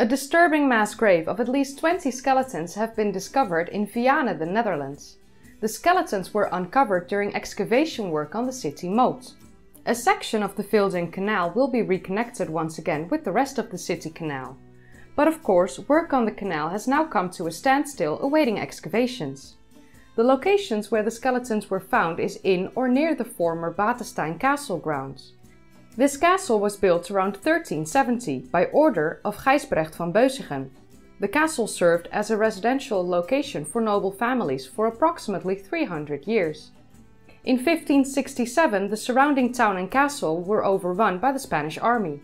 A disturbing mass grave of at least 20 skeletons have been discovered in Vianen, the Netherlands. The skeletons were uncovered during excavation work on the city moat. A section of the filled-in canal will be reconnected once again with the rest of the city canal. But of course, work on the canal has now come to a standstill awaiting excavations. The locations where the skeletons were found is in or near the former Batestein castle grounds. This castle was built around 1370 by order of Gijsbrecht van Beusichem. The castle served as a residential location for noble families for approximately 300 years. In 1567 the surrounding town and castle were overrun by the Spanish army.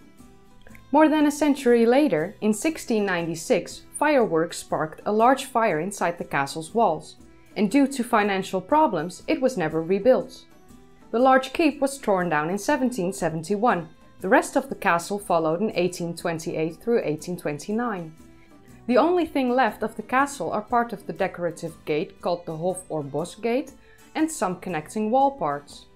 More than a century later, in 1696, fireworks sparked a large fire inside the castle's walls, and due to financial problems it was never rebuilt. The large keep was torn down in 1771. The rest of the castle followed in 1828 through 1829. The only thing left of the castle are part of the decorative gate called the Hof or Bos gate and some connecting wall parts.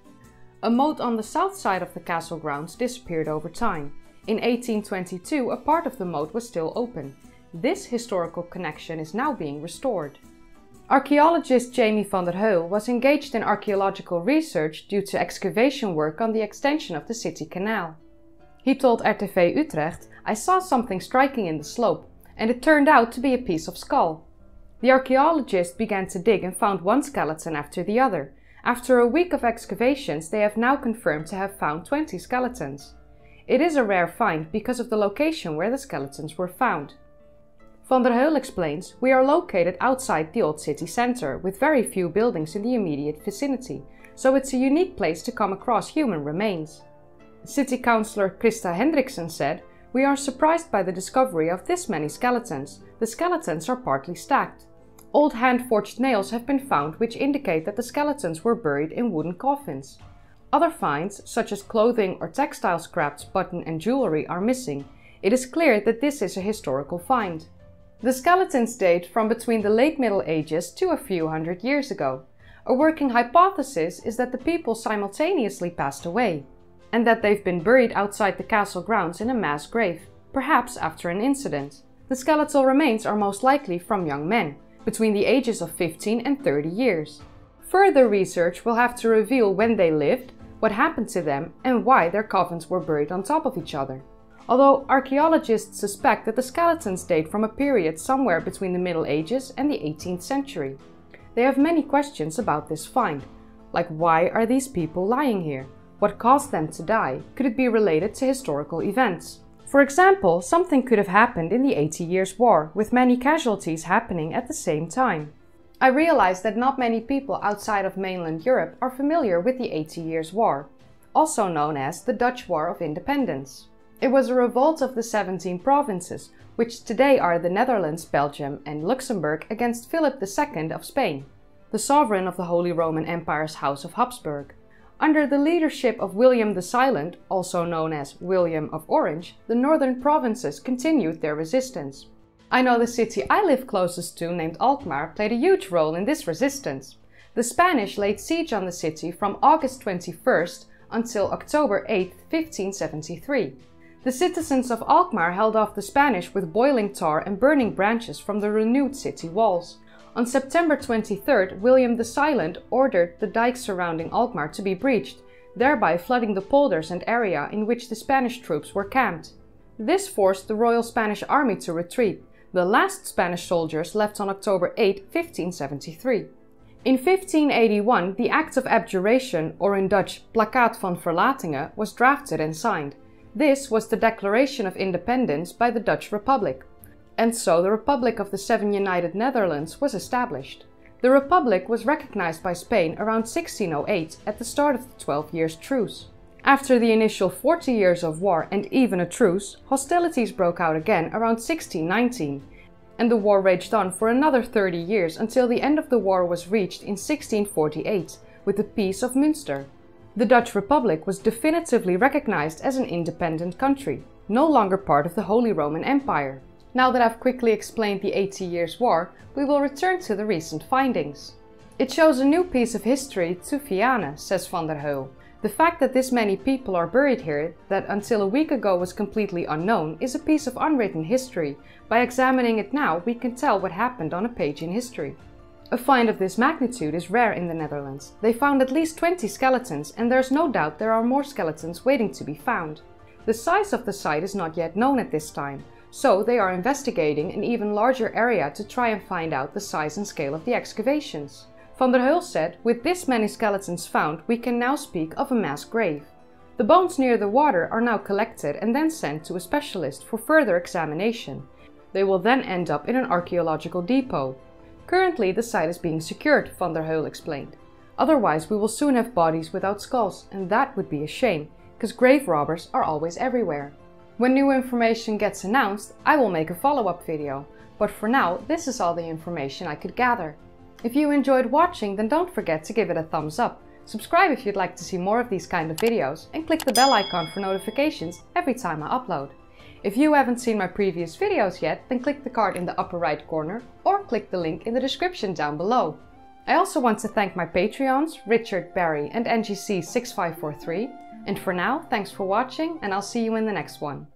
A moat on the south side of the castle grounds disappeared over time. In 1822 a part of the moat was still open. This historical connection is now being restored. Archaeologist Jamie van der Heul was engaged in archaeological research due to excavation work on the extension of the city canal. He told RTV Utrecht, I saw something striking in the slope, and it turned out to be a piece of skull. The archaeologist began to dig and found one skeleton after the other. After a week of excavations, they have now confirmed to have found 20 skeletons. It is a rare find because of the location where the skeletons were found. Van der Heul explains, we are located outside the old city centre, with very few buildings in the immediate vicinity, so it's a unique place to come across human remains. City Councillor Christa Hendriksen said, We are surprised by the discovery of this many skeletons. The skeletons are partly stacked. Old hand-forged nails have been found which indicate that the skeletons were buried in wooden coffins. Other finds, such as clothing or textile scraps, button and jewellery are missing. It is clear that this is a historical find. The skeletons date from between the late Middle Ages to a few hundred years ago. A working hypothesis is that the people simultaneously passed away, and that they've been buried outside the castle grounds in a mass grave, perhaps after an incident. The skeletal remains are most likely from young men, between the ages of 15 and 30 years. Further research will have to reveal when they lived, what happened to them, and why their coffins were buried on top of each other although archaeologists suspect that the skeletons date from a period somewhere between the Middle Ages and the 18th century. They have many questions about this find, like why are these people lying here? What caused them to die? Could it be related to historical events? For example, something could have happened in the Eighty Years' War, with many casualties happening at the same time. I realize that not many people outside of mainland Europe are familiar with the Eighty Years' War, also known as the Dutch War of Independence. It was a revolt of the 17 provinces, which today are the Netherlands, Belgium and Luxembourg against Philip II of Spain, the sovereign of the Holy Roman Empire's House of Habsburg. Under the leadership of William the Silent, also known as William of Orange, the northern provinces continued their resistance. I know the city I live closest to, named Alkmaar, played a huge role in this resistance. The Spanish laid siege on the city from August 21st until October 8, 1573. The citizens of Alkmaar held off the Spanish with boiling tar and burning branches from the renewed city walls. On September 23rd, William the Silent ordered the dikes surrounding Alkmaar to be breached, thereby flooding the polders and area in which the Spanish troops were camped. This forced the Royal Spanish Army to retreat. The last Spanish soldiers left on October 8, 1573. In 1581, the Act of Abjuration, or in Dutch Plakkaat van Verlatingen, was drafted and signed. This was the declaration of independence by the Dutch Republic, and so the Republic of the Seven United Netherlands was established. The Republic was recognized by Spain around 1608 at the start of the Twelve Years' Truce. After the initial 40 years of war and even a truce, hostilities broke out again around 1619, and the war raged on for another 30 years until the end of the war was reached in 1648 with the Peace of Münster the Dutch Republic was definitively recognized as an independent country, no longer part of the Holy Roman Empire. Now that I've quickly explained the Eighty Years' War, we will return to the recent findings. It shows a new piece of history to Vianen, says van der Heul. The fact that this many people are buried here, that until a week ago was completely unknown, is a piece of unwritten history. By examining it now, we can tell what happened on a page in history. A find of this magnitude is rare in the Netherlands. They found at least 20 skeletons, and there's no doubt there are more skeletons waiting to be found. The size of the site is not yet known at this time, so they are investigating an even larger area to try and find out the size and scale of the excavations. Van der Heul said, with this many skeletons found, we can now speak of a mass grave. The bones near the water are now collected and then sent to a specialist for further examination. They will then end up in an archaeological depot. Currently the site is being secured, Van der Heul explained. Otherwise we will soon have bodies without skulls and that would be a shame, because grave robbers are always everywhere. When new information gets announced, I will make a follow-up video, but for now this is all the information I could gather. If you enjoyed watching, then don't forget to give it a thumbs up. Subscribe if you'd like to see more of these kind of videos and click the bell icon for notifications every time I upload. If you haven't seen my previous videos yet, then click the card in the upper right corner or click the link in the description down below. I also want to thank my Patreons, Richard, Barry and NGC6543. And for now, thanks for watching and I'll see you in the next one.